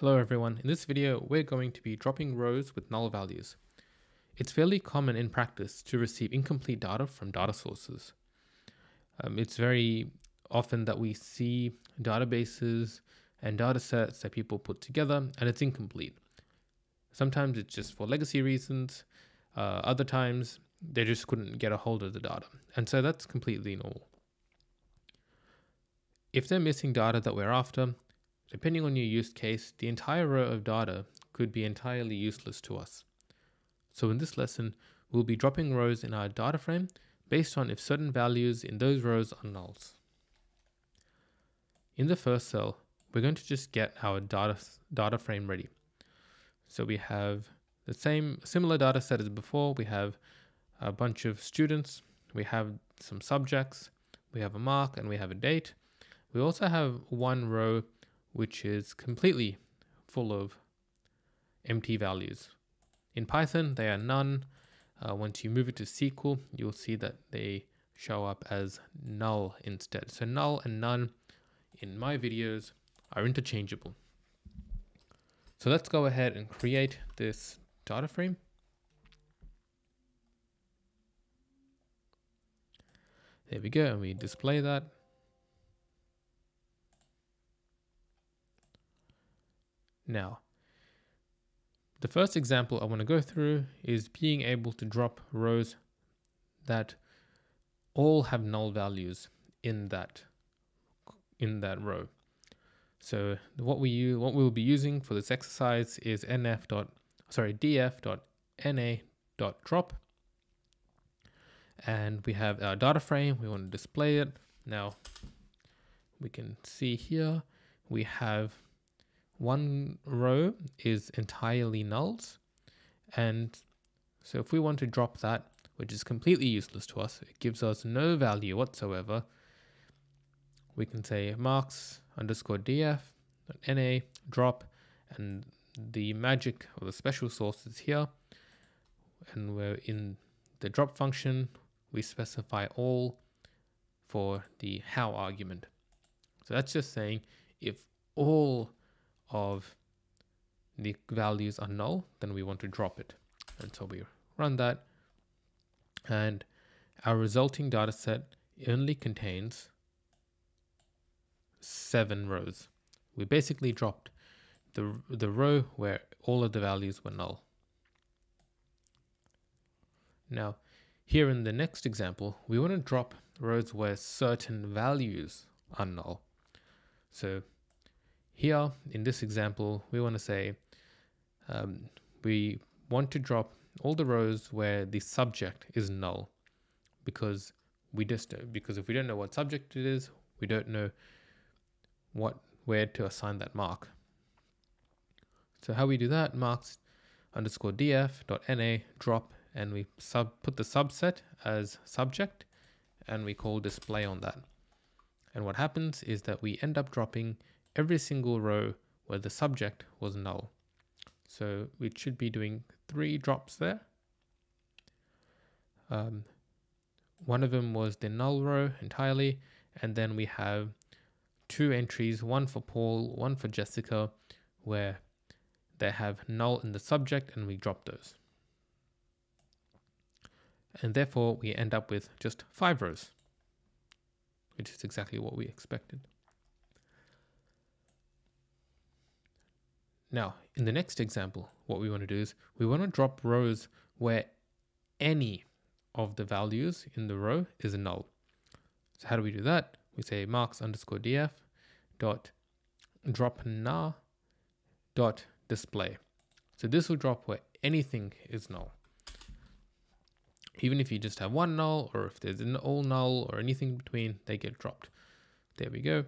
Hello everyone, in this video we're going to be dropping rows with null values. It's fairly common in practice to receive incomplete data from data sources. Um, it's very often that we see databases and data sets that people put together and it's incomplete. Sometimes it's just for legacy reasons, uh, other times they just couldn't get a hold of the data. And so that's completely normal. If they're missing data that we're after, Depending on your use case, the entire row of data could be entirely useless to us. So in this lesson, we'll be dropping rows in our data frame based on if certain values in those rows are nulls. In the first cell, we're going to just get our data, data frame ready. So we have the same similar data set as before. We have a bunch of students, we have some subjects, we have a mark, and we have a date. We also have one row which is completely full of empty values. In Python, they are none. Uh, once you move it to SQL, you'll see that they show up as null instead. So null and none in my videos are interchangeable. So let's go ahead and create this data frame. There we go, and we display that. Now, the first example I want to go through is being able to drop rows that all have null values in that in that row. So what we use, what we'll be using for this exercise is nf dot sorry df dot na dot drop, and we have our data frame. We want to display it now. We can see here we have one row is entirely nulls. And so if we want to drop that, which is completely useless to us, it gives us no value whatsoever, we can say marks underscore df na drop and the magic or the special source is here. And we're in the drop function. We specify all for the how argument. So that's just saying if all of the values are null, then we want to drop it. And so we run that and our resulting data set only contains seven rows. We basically dropped the, the row where all of the values were null. Now, here in the next example, we want to drop rows where certain values are null. So here, in this example, we want to say um, we want to drop all the rows where the subject is null because we just because if we don't know what subject it is, we don't know what where to assign that mark. So how we do that, marks underscore df dot na drop and we sub put the subset as subject and we call display on that. And what happens is that we end up dropping every single row where the subject was null. So we should be doing three drops there. Um, one of them was the null row entirely, and then we have two entries, one for Paul, one for Jessica, where they have null in the subject and we drop those. And therefore we end up with just five rows, which is exactly what we expected. Now, in the next example, what we want to do is we want to drop rows where any of the values in the row is a null. So how do we do that? We say marks underscore df dot drop na dot display. So this will drop where anything is null. Even if you just have one null or if there's an all null or anything between, they get dropped. There we go.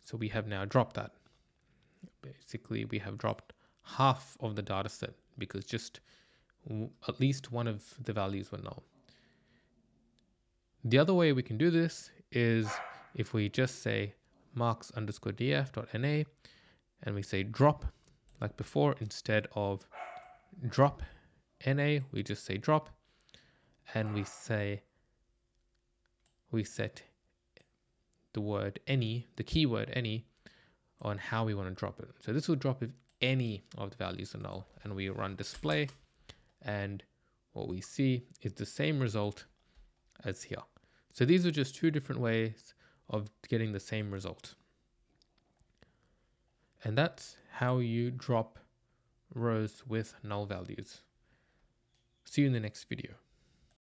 So we have now dropped that basically we have dropped half of the data set because just at least one of the values were null. The other way we can do this is if we just say marks underscore df dot na and we say drop like before instead of drop na we just say drop and we say we set the word any the keyword any on how we want to drop it. So this will drop if any of the values are null and we run display and what we see is the same result as here. So these are just two different ways of getting the same result. And that's how you drop rows with null values. See you in the next video.